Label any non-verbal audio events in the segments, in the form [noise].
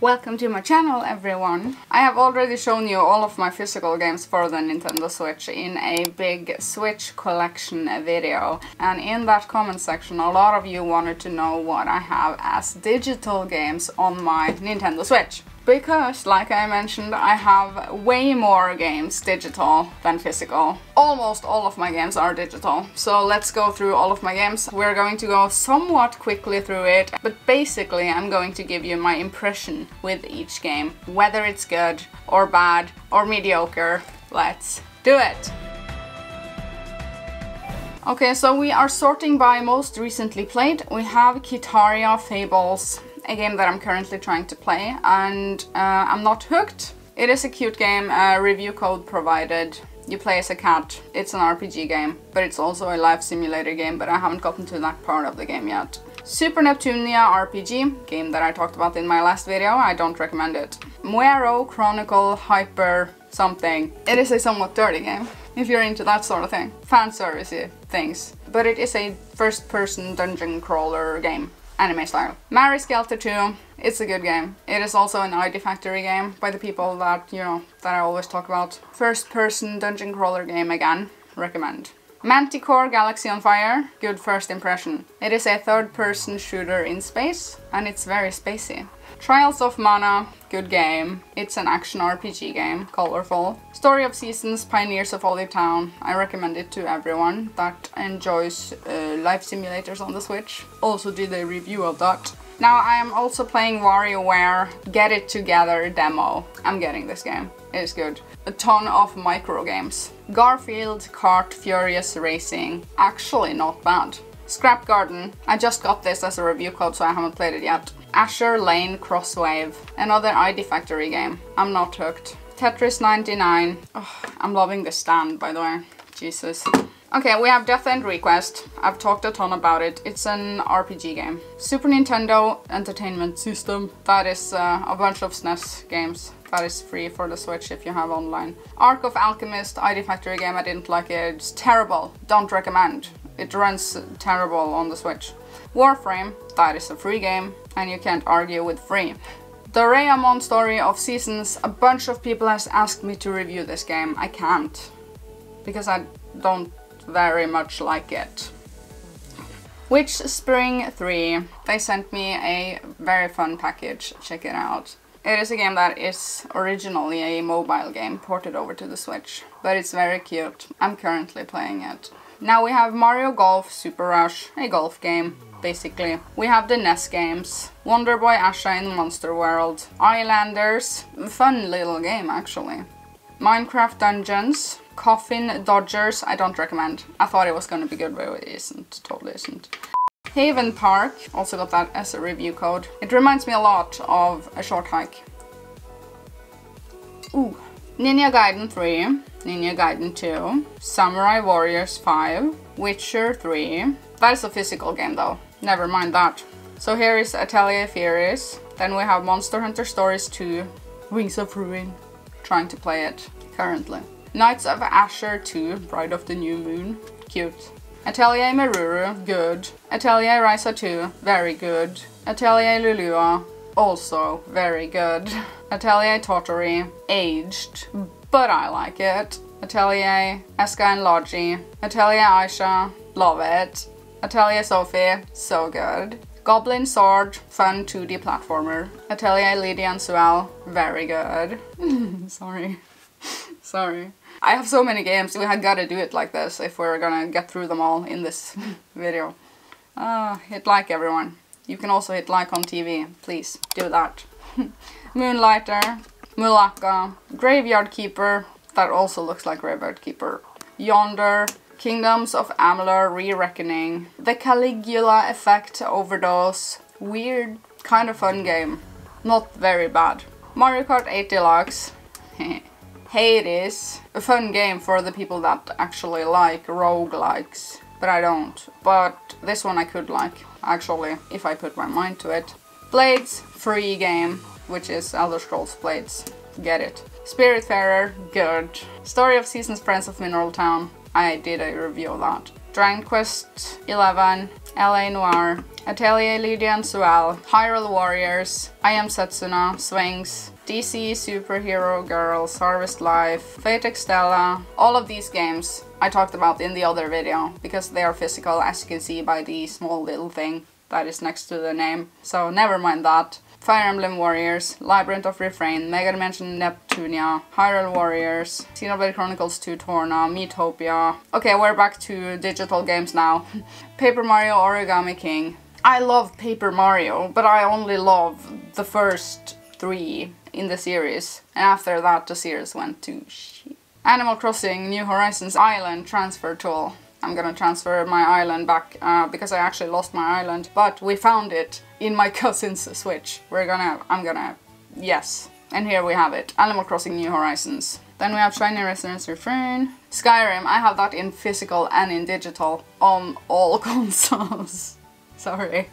Welcome to my channel everyone! I have already shown you all of my physical games for the Nintendo Switch in a big Switch collection video and in that comment section a lot of you wanted to know what I have as digital games on my Nintendo Switch because, like I mentioned, I have way more games digital than physical. Almost all of my games are digital, so let's go through all of my games. We're going to go somewhat quickly through it, but basically I'm going to give you my impression with each game, whether it's good or bad or mediocre. Let's do it! Okay, so we are sorting by most recently played. We have Kitaria Fables a game that I'm currently trying to play and uh, I'm not hooked. It is a cute game, uh, review code provided. You play as a cat. It's an RPG game, but it's also a life simulator game, but I haven't gotten to that part of the game yet. Super Neptunia RPG, game that I talked about in my last video, I don't recommend it. Moero Chronicle Hyper something. It is a somewhat dirty game, if you're into that sort of thing. Fan servicey things. But it is a first person dungeon crawler game anime style. Mary Skelter 2, it's a good game. It is also an Idea Factory game by the people that, you know, that I always talk about. First person dungeon crawler game again, recommend. Manticore Galaxy on Fire, good first impression. It is a third person shooter in space and it's very spacey. Trials of Mana, good game. It's an action RPG game, colorful. Story of Seasons, Pioneers of Olive Town. I recommend it to everyone that enjoys uh, life simulators on the Switch. Also did a review of that. Now I am also playing WarioWare Get It Together demo. I'm getting this game. It is good. A ton of micro games. Garfield Kart Furious Racing. Actually not bad. Scrap Garden. I just got this as a review code so I haven't played it yet. Azure Lane Crosswave. Another Idea Factory game. I'm not hooked. Tetris 99. Oh, I'm loving the stand by the way. Jesus. Okay, we have Death End Request. I've talked a ton about it. It's an RPG game. Super Nintendo Entertainment System. That is uh, a bunch of SNES games. That is free for the Switch if you have online. Arc of Alchemist, Idea Factory game. I didn't like it. It's terrible. Don't recommend. It runs terrible on the Switch. Warframe, that is a free game, and you can't argue with free. The Rayamon Story of Seasons, a bunch of people has asked me to review this game. I can't, because I don't very much like it. Witch Spring 3, they sent me a very fun package, check it out. It is a game that is originally a mobile game ported over to the Switch, but it's very cute. I'm currently playing it. Now we have Mario Golf Super Rush, a golf game, basically. We have the NES games, Wonder Boy Asha in Monster World, Islanders, fun little game actually. Minecraft Dungeons, Coffin Dodgers, I don't recommend. I thought it was gonna be good, but it isn't, totally isn't. Haven Park, also got that as a review code. It reminds me a lot of A Short Hike. Ooh. Ninja Gaiden 3, Ninja Gaiden 2, Samurai Warriors 5, Witcher 3. That is a physical game though, never mind that. So here is Atelier Firis, then we have Monster Hunter Stories 2, Wings of Ruin, trying to play it currently. Nights of Azure 2, Bride of the New Moon, cute. Atelier Meruru, good. Atelier Ryza 2, very good. Atelier Lulua, also very good. Atelier Totori, aged, but I like it. Atelier Escha and Logy. Atelier Ayesha, love it. Atelier Sophie, so good. Goblin Sword, fun 2D platformer. Atelier and Suelle, very good. [laughs] Sorry. [laughs] Sorry. I have so many games, we had gotta do it like this if we're gonna get through them all in this [laughs] video. Uh, hit like everyone. You can also hit like on TV, please do that. Moonlighter, Mulaka, Graveyard Keeper, that also looks like Graveyard Keeper. Yonder, Kingdoms of Amalur Re-Reckoning, The Caligula Effect Overdose, weird, kind of fun game. Not very bad. Mario Kart 8 Deluxe, [laughs] Hades, a fun game for the people that actually like roguelikes, but I don't. But this one I could like, actually, if I put my mind to it. Blades, free game, which is Elder Scrolls Blades. Get it. Spiritfarer, good. Story of Seasons Friends of Mineral Town, I did a review of that. Dragon Quest 11, L.A. Noire, Atelier Lydie and Suelle, Hyrule Warriors, I Am Setsuna, Swings, DC Superhero Girls, Harvest Life, Fate Extella, all of these games I talked about in the other video because they are physical as you can see by the small little thing that is next to the name. So never mind that. Fire Emblem Warriors, Labyrinth of Refrain, Mega Dimension Neptunia, Hyrule Warriors, Xenoblade Chronicles 2 Torna, Miitopia. Okay, we're back to digital games now. [laughs] Paper Mario Origami King. I love Paper Mario, but I only love the first three in the series. And after that the series went to shit. Animal Crossing New Horizons Island Transfer Tool. I'm gonna transfer my island back uh, because I actually lost my island, but we found it in my [laughs] cousin's Switch. We're gonna, I'm gonna, yes. And here we have it, Animal Crossing New Horizons. Then we have Shining Resonance Refrain. Skyrim, I have that in physical and in digital on all [laughs] consoles. [laughs] Sorry.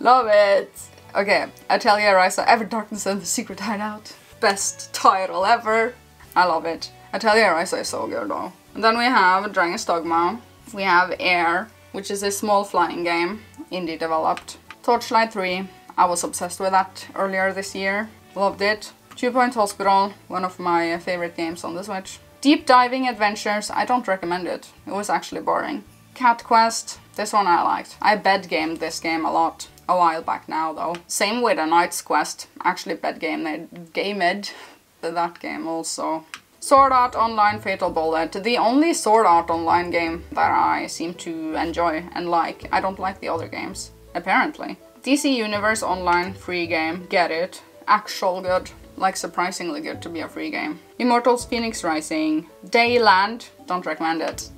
Love it! Okay, Atelier Ryza, Ever Darkness and the Secret Hideout. Best title ever. I love it. Atelier Ryza is so good though. Then we have Dragon's Dogma. We have Air, which is a small flying game, indie developed. Torchlight 3, I was obsessed with that earlier this year. Loved it. Two Point Hospital, one of my favorite games on the Switch. Deep Diving Adventures, I don't recommend it. It was actually boring. Cat Quest, this one I liked. I bed gamed this game a lot. A while back now though. Same with A Knight's Quest. Actually bed game gamed that game also. Sword Art Online Fatal Bullet, the only Sword Art Online game that I seem to enjoy and like. I don't like the other games, apparently. DC Universe Online free game, get it. Actual good, like surprisingly good to be a free game. Immortals Fenyx Rising, Dayland, don't recommend it.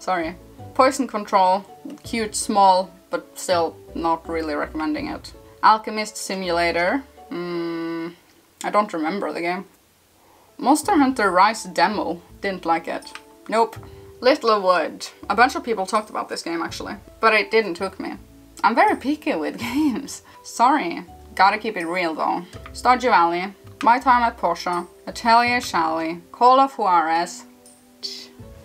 Sorry. Poison Control, cute, small, but still not really recommending it. Alchemist Simulator, mm, I don't remember the game. Monster Hunter Rise demo. Didn't like it. Nope. Littlewood. A bunch of people talked about this game actually, but it didn't hook me. I'm very picky with [laughs] games. Sorry. Gotta keep it real though. Stardew Valley. My Time at Portia. Atelier Shallie. Call of Juarez.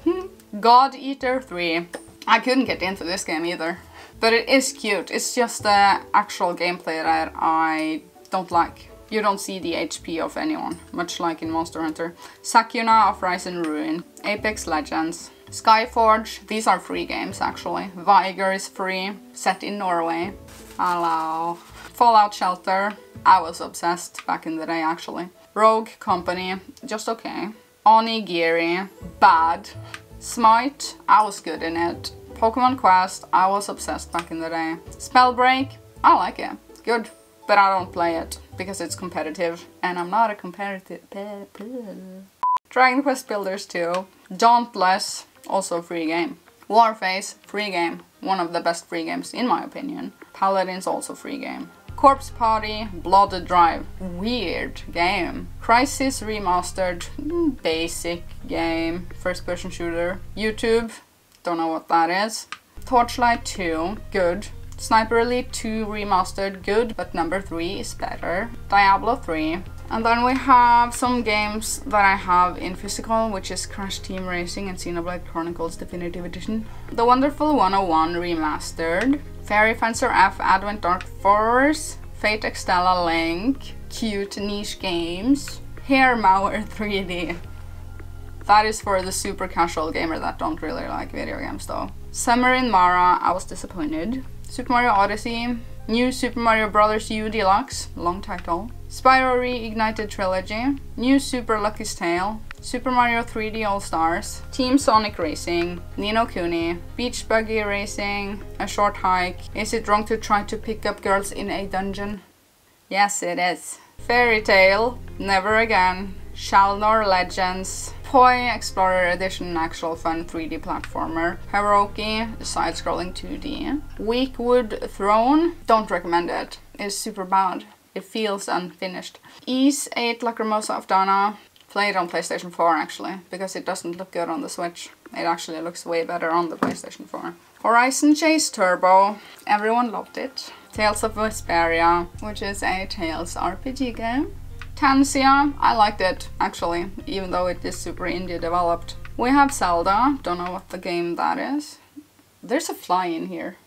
[laughs] God Eater 3. I couldn't get into this game either. But it is cute. It's just the actual gameplay that I don't like. You don't see the HP of anyone, much like in Monster Hunter. Sakuna of Rice and Ruin, Apex Legends, Skyforge, these are free games actually. Vigor is free, set in Norway. Hello. Fallout Shelter, I was obsessed back in the day actually. Rogue Company, just okay. Onigiri, bad. Smite, I was good in it. Pokemon Quest, I was obsessed back in the day. Spellbreak, I like it, good, but I don't play it because it's competitive and I'm not a competitive... Dragon Quest Builders 2, Dauntless, also free game. Warface, free game, one of the best free games in my opinion. Paladins also free game. Corpse Party, Blood Drive, weird game. Crysis Remastered, basic game, first person shooter. YouTube, don't know what that is. Torchlight 2, good, Sniper Elite 2 Remastered, good, but number 3 is better. Diablo 3. And then we have some games that I have in physical, which is Crash Team Racing and Xenoblade Chronicles Definitive Edition. The Wonderful 101 Remastered. Fairy Fencer F Advent Dark Force. Fate Extella Link. Cute niche games. Hair Mower 3D. [laughs] That is for the super casual gamer that don't really like video games though. Summer in Mara, I was disappointed. Super Mario Odyssey, New Super Mario Bros. U Deluxe, long title, Spyro Reignited Trilogy, New Super Lucky's Tale, Super Mario 3D All-Stars, Team Sonic Racing, Ni no Kuni, Beach Buggy Racing, A Short Hike, Is It Wrong to Try to Pick Up Girls in a Dungeon? Yes, it is. Fairy Tale, Never Again, Shalnor Legends, Poi Explorer Edition Actual Fun 3D Platformer, Haruoki, side-scrolling 2D, Weakwood Throne, don't recommend it, it's super bad. It feels unfinished. Ys 8 Lacrimosa of Dana, played on PlayStation 4 actually, because it doesn't look good on the Switch. It actually looks way better on the PlayStation 4. Horizon Chase Turbo, everyone loved it. Tales of Vesperia, which is a Tales RPG game. Tansia, I liked it actually, even though it is super indie developed. We have Zelda, don't know what the game that is. There's a fly in here.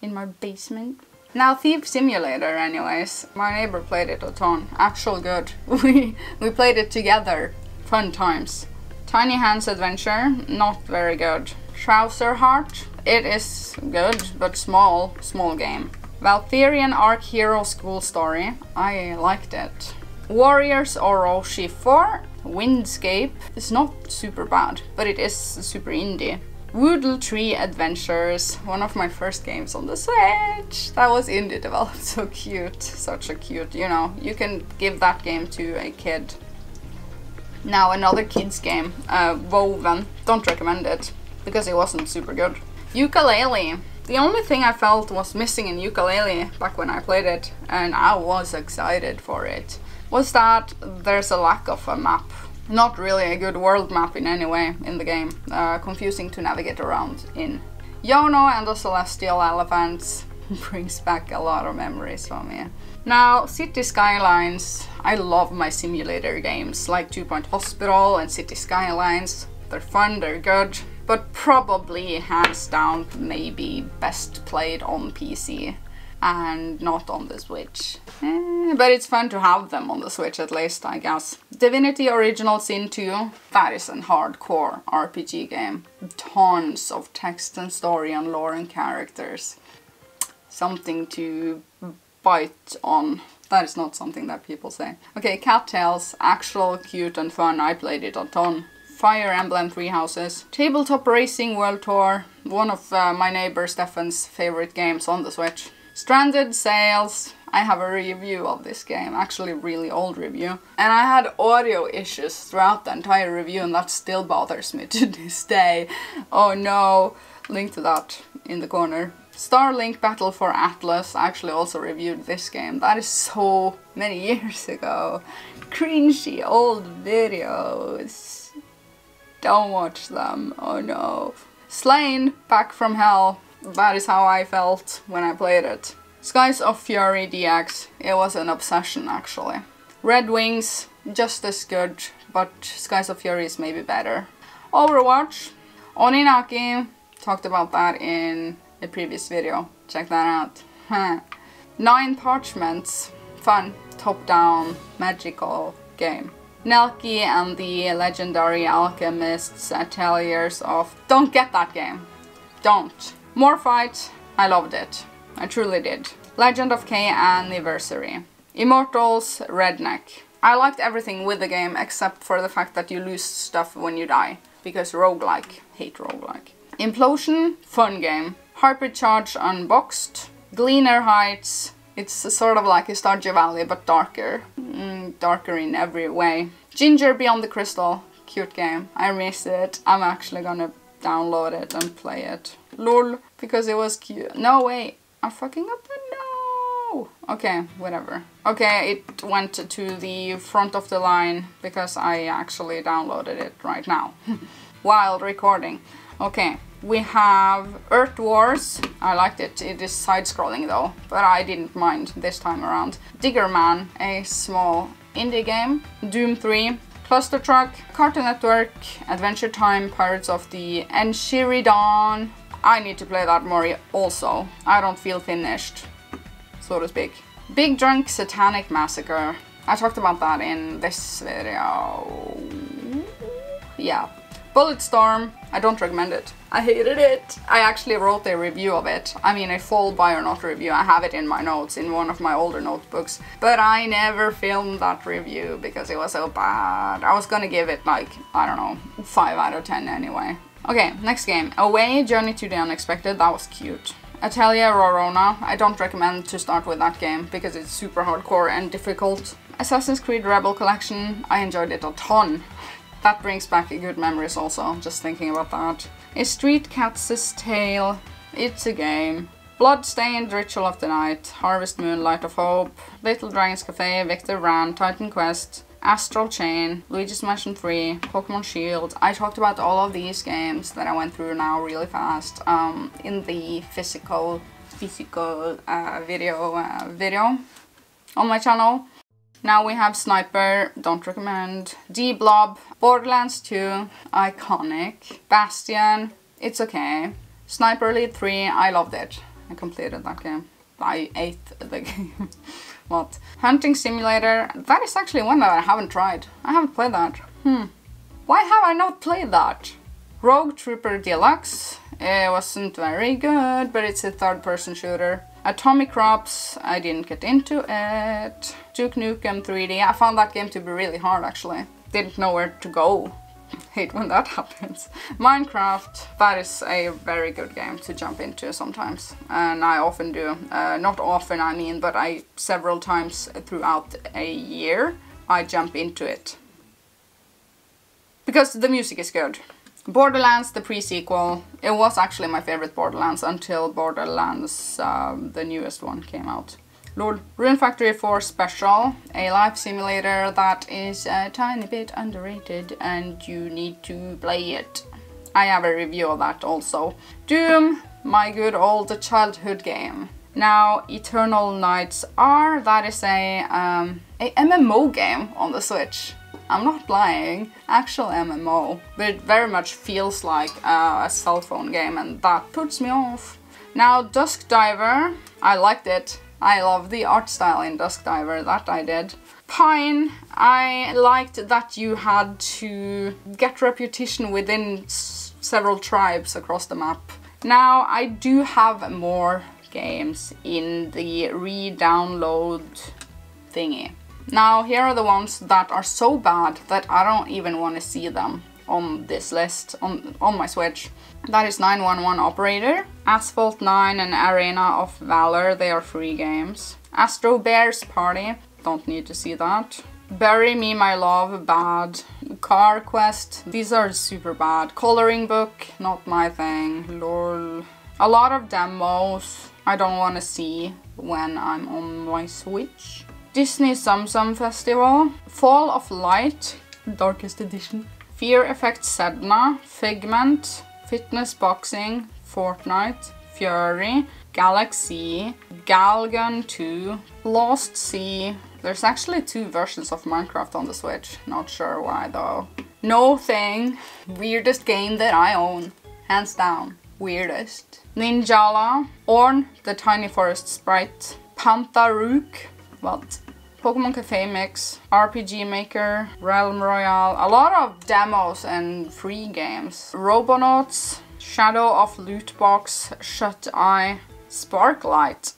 in my basement. Now Thief Simulator anyways. My neighbor played it a ton. Actual good. [laughs] We we played it together. Fun times. Tiny Hands Adventure, not very good. Trouser Heart, it is good, but small, small game. Valthirian Arc Hero School Story, I liked it. Warriors Orochi 4, Windscape, is not super bad, but it is super indie. Woodle Tree Adventures, one of my first games on the Switch. That was indie [laughs] developed, so cute, such a cute, you know, you can give that game to a kid. Now another kids game, uh, Woven, don't recommend it, because it wasn't super good. Yooka-Laylee. The only thing I felt was missing in Yooka-Laylee back when I played it, and I was excited for it, was that there's a lack of a map not really a good world map in any way in the game. Uh, confusing to navigate around in. Yono and the Celestial Elephants [laughs] brings back a lot of memories for me. Now, City Skylines. I love my simulator games like Two Point Hospital and City Skylines. They're fun, they're good, but probably hands down maybe best played on PC and not on the Switch. Eh, but it's fun to have them on the Switch at least, I guess. Divinity Original Sin 2, that is a hardcore RPG game. Tons of text and story and lore and characters. Something to bite on. That is not something that people say. Okay, Cattails, actual cute and fun. I played it a ton. Fire Emblem Three Houses, Tabletop Racing World Tour, one of uh, my neighbor Stefan's favorite games on the Switch. Stranded Sails. I have a review of this game, actually really old review. And I had audio issues throughout the entire review and that still bothers me [laughs] to this day. Oh no. Link to that in the corner. Starlink Battle for Atlas. I actually also reviewed this game. That is so many [laughs] years ago. Cringy old videos. Don't watch them. Oh no. Slain, Back from Hell. That is how I felt when I played it. Skies of Fury DX, it was an obsession actually. Red Wings, just as good, but Skies of Fury is maybe better. Overwatch, Oninaki, talked about that in a previous video, check that out. Nine Parchments, fun, top-down, magical game. Nelke and the legendary alchemists ateliers of... Don't get that game. Don't. Morphite, I loved it. I truly did. Legend of Kay Anniversary. Immortals, Redneck. I liked everything with the game except for the fact that you lose stuff when you die. Because roguelike. Hate roguelike. Implosion, fun game. Hypercharge Unboxed. Gleaner Heights. It's sort of like a Stardew Valley but darker. Mm, darker in every way. Ginger Beyond the Crystal. Cute game. I miss it. I'm actually gonna download it and play it. Lol, because it was cute. No, wait, I'm fucking up the no. Okay, whatever. Okay, it went to the front of the line because I actually downloaded it right now [laughs] while recording. Okay, we have Earth Wars. I liked it. It is side-scrolling though, but I didn't mind this time around. Digger Man, a small indie game. Doom 3, Cluster Truck, Cartoon Network, Adventure Time, Pirates of the Enchiridion. I need to play that more also. I don't feel finished, so to speak. Big Drunk Satanic Massacre. I talked about that in this video. Yeah. Bulletstorm, I don't recommend it. I hated it. I actually wrote a review of it. I mean a full buy or not review. I have it in my notes in one of my older notebooks. But I never filmed that review because it was so bad. I was gonna give it like, I don't know, 5 out of 10 anyway. Okay, next game. Away, Journey to the Unexpected. That was cute. Atelier Rorona. I don't recommend to start with that game because it's super hardcore and difficult. Assassin's Creed Rebel Collection. I enjoyed it a ton. That brings back good memories also, just thinking about that. A Street Cat's Tale. It's a game. Bloodstained, Ritual of the Night, Harvest Moon, Light of Hope, Little Dragons Cafe, Victor Vran, Titan Quest, Astral Chain, Luigi's Mansion 3, Pokemon Shield. I talked about all of these games that I went through now really fast um, in the physical physical uh, video uh, video on my channel. Now we have Sniper, don't recommend. de Blob, Borderlands 2, Iconic, Bastion, it's okay. Sniper Elite 3, I loved it. I completed that game. I ate the [laughs] game. what? Hunting Simulator. That is actually one that I haven't tried. I haven't played that. Hmm. Why have I not played that? Rogue Trooper Deluxe. It wasn't very good, but it's a third person shooter. Atomic Crops, I didn't get into it. Duke Nukem 3D, I found that game to be really hard actually. Didn't know where to go. [laughs] Hate when that [laughs] happens. Minecraft, that is a very good game to jump into sometimes. And I often do. Uh, not often I mean, but I several times throughout a year I jump into it. Because the music is good. Borderlands, the pre-sequel, it was actually my favorite Borderlands until Borderlands, uh, the newest one, came out. Lord Rune Factory 4 Special, a life simulator that is a tiny bit underrated and you need to play it. I have a review of that also. Doom, my good old childhood game. Now, Eternal Nights R, that is a, um, a MMO game on the Switch. I'm not lying, actual MMO, but it very much feels like uh, a cell phone game and that puts me off. Now Dusk Diver, I liked it. I love the art style in Dusk Diver, that I did. Pine, I liked that you had to get reputation within several tribes across the map. Now I do have more games in the re-download thingy. Now here are the ones that are so bad that I don't even want to see them on this list on, on my Switch. That is 911 Operator, Asphalt 9 and Arena of Valor, they are free games. Astro Bears Party, don't need to see that. Bury Me My Love, bad. Car Quest, these are super bad. Coloring Book, not my thing, lol. A lot of demos I don't want to see when I'm on my Switch. Disney Tsum Festival, Fall of Light, Darkest Edition, Fear Effect Sedna, Figment, Fitness Boxing, Fortnite, Fury, Galaxy, Galgun 2, Lost Sea. There's actually two versions of Minecraft on the Switch, not sure why though. No Thing, weirdest game that I own, hands down, weirdest. Ninjala, Orn, the Tiny Forest Sprite, Pantarook, what? Pokemon Cafe Mix, RPG Maker, Realm Royale, a lot of demos and free games. Robonauts, Shadow of Lootbox, Shut Eye, Sparklite.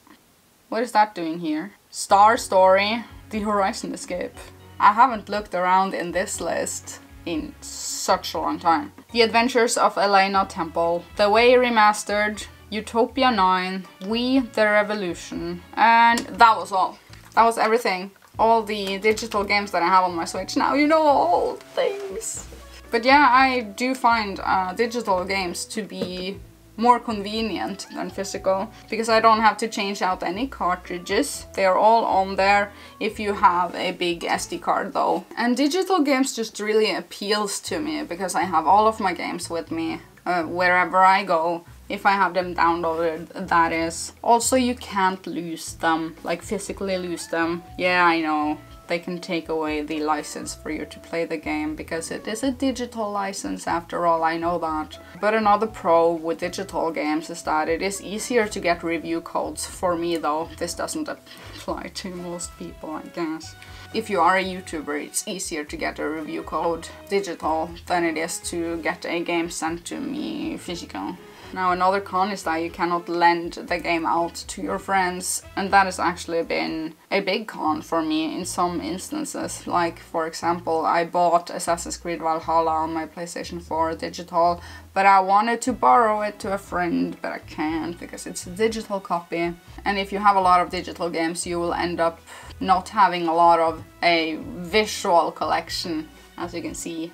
What is that doing here? Star Story, The Horizon Escape. I haven't looked around in this list in such a long time. The Adventures of Elena Temple, The Way Remastered, Utopia 9, We The Revolution, and that was all. That was everything. All the digital games that I have on my Switch. Now you know all things. But yeah, I do find uh, digital games to be more convenient than physical because I don't have to change out any cartridges. They are all on there if you have a big SD card though. And digital games just really appeals to me because I have all of my games with me uh, wherever I go if I have them downloaded, that is. Also, you can't lose them, like physically lose them. Yeah, I know. They can take away the license for you to play the game because it is a digital license after all, I know that. But another pro with digital games is that it is easier to get review codes. For me though, this doesn't apply to most people, I guess. If you are a YouTuber, it's easier to get a review code digital than it is to get a game sent to me physical. Now another con is that you cannot lend the game out to your friends and that has actually been a big con for me in some instances. Like for example I bought Assassin's Creed Valhalla on my PlayStation 4 digital but I wanted to borrow it to a friend but I can't because it's a digital copy and if you have a lot of digital games you will end up not having a lot of a visual collection as you can see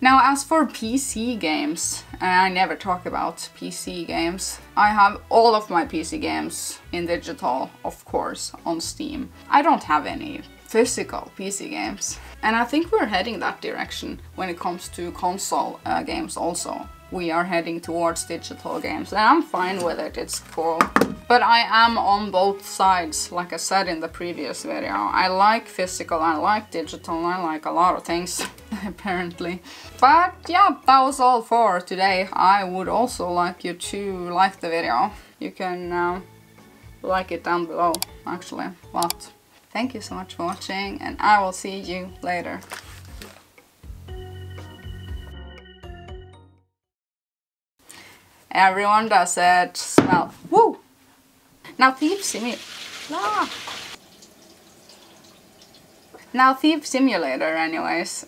now as for PC games, I never talk about PC games, I have all of my PC games in digital, of course, on Steam. I don't have any physical PC games. And I think we're heading that direction when it comes to console uh, games also. We are heading towards digital games and I'm fine with it, it's cool. But I am on both sides, like I said in the previous video. I like physical, I like digital, I like a lot of things, [laughs] apparently. But yeah, that was all for today. I would also like you to like the video. You can uh, like it down below, actually. But thank you so much for watching and I will see you later. Everyone does it. Smell. Woo! Now Thief Simulator. Now Thief Simulator anyways.